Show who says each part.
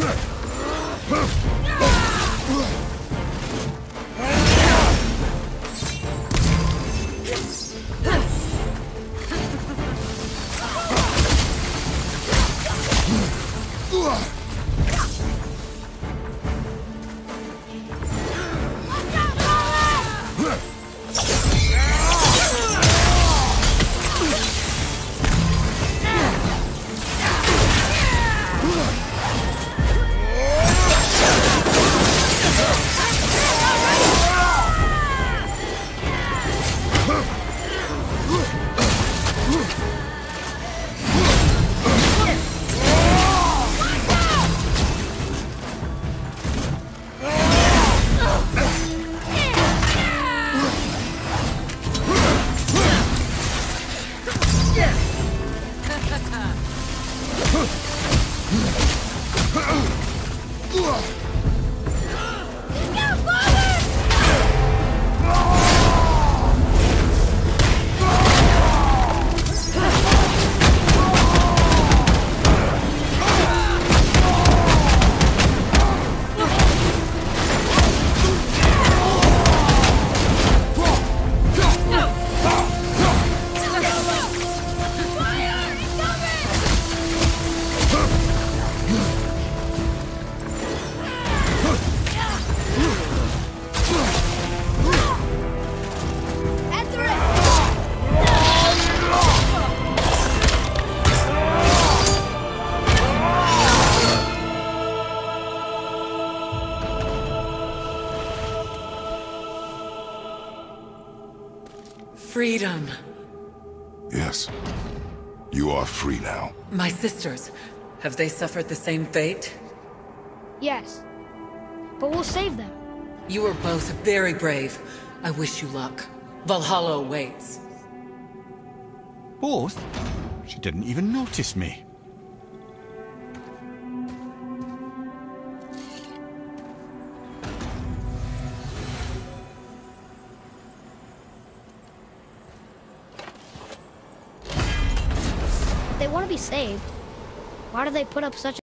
Speaker 1: Huh! っ freedom.
Speaker 2: Yes. You are free now.
Speaker 1: My sisters, have they suffered the same fate?
Speaker 3: Yes. But we'll save them.
Speaker 1: You are both very brave. I wish you luck. Valhalla awaits.
Speaker 4: Both? She didn't even notice me.
Speaker 3: They want to be saved, why do they put up such